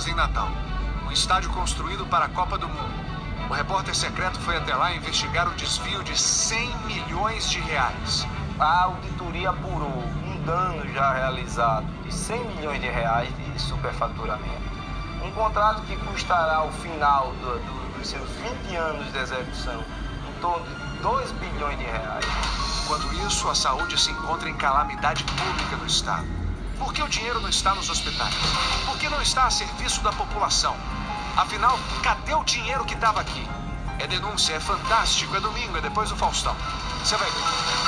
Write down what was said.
Atenas em Natal. Um estádio construído para a Copa do Mundo. O repórter secreto foi até lá investigar o desvio de 100 milhões de reais. A auditoria apurou um dano já realizado de 100 milhões de reais de superfaturamento. Um contrato que custará ao final do, do, dos seus 20 anos de execução em torno de 2 bilhões de reais. Enquanto isso, a saúde se encontra em calamidade pública no Estado. Por que o dinheiro não está nos hospitais? Está a serviço da população? Afinal, cadê o dinheiro que estava aqui? É denúncia, é fantástico, é domingo, é depois do Faustão. Você vai ver.